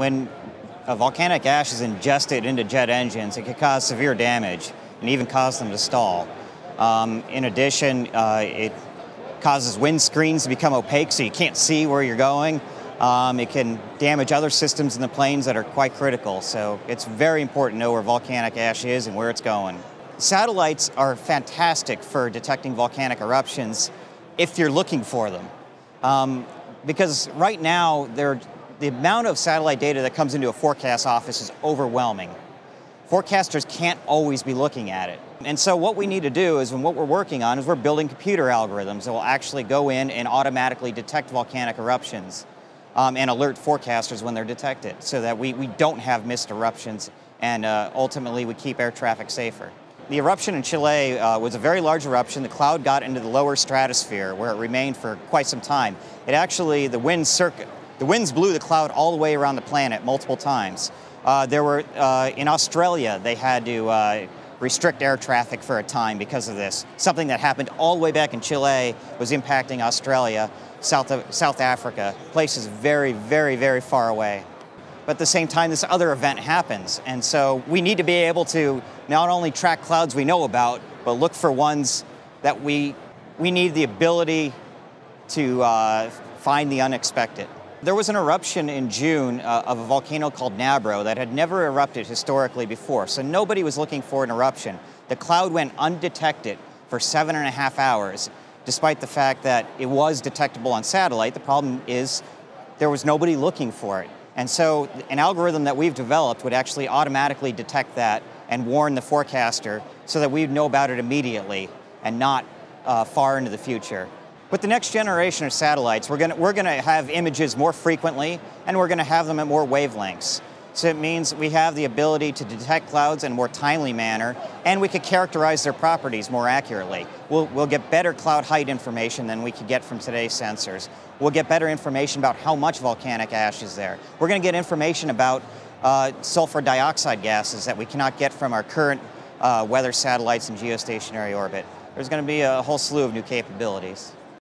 when a volcanic ash is ingested into jet engines, it can cause severe damage and even cause them to stall. Um, in addition, uh, it causes windscreens to become opaque so you can't see where you're going. Um, it can damage other systems in the planes that are quite critical. So it's very important to know where volcanic ash is and where it's going. Satellites are fantastic for detecting volcanic eruptions if you're looking for them. Um, because right now, the amount of satellite data that comes into a forecast office is overwhelming. Forecasters can't always be looking at it. And so what we need to do is, and what we're working on, is we're building computer algorithms that will actually go in and automatically detect volcanic eruptions um, and alert forecasters when they're detected so that we, we don't have missed eruptions and uh, ultimately we keep air traffic safer. The eruption in Chile uh, was a very large eruption. The cloud got into the lower stratosphere where it remained for quite some time. It actually, the wind circuit, the winds blew the cloud all the way around the planet multiple times. Uh, there were, uh, in Australia, they had to uh, restrict air traffic for a time because of this. Something that happened all the way back in Chile was impacting Australia, South, South Africa, places very, very, very far away. But at the same time, this other event happens. And so we need to be able to not only track clouds we know about, but look for ones that we, we need the ability to uh, find the unexpected. There was an eruption in June uh, of a volcano called Nabro that had never erupted historically before, so nobody was looking for an eruption. The cloud went undetected for seven and a half hours, despite the fact that it was detectable on satellite. The problem is there was nobody looking for it. And so an algorithm that we've developed would actually automatically detect that and warn the forecaster so that we'd know about it immediately and not uh, far into the future. With the next generation of satellites, we're going we're to have images more frequently and we're going to have them at more wavelengths. So it means we have the ability to detect clouds in a more timely manner and we could characterize their properties more accurately. We'll, we'll get better cloud height information than we could get from today's sensors. We'll get better information about how much volcanic ash is there. We're going to get information about uh, sulfur dioxide gases that we cannot get from our current uh, weather satellites in geostationary orbit. There's going to be a whole slew of new capabilities.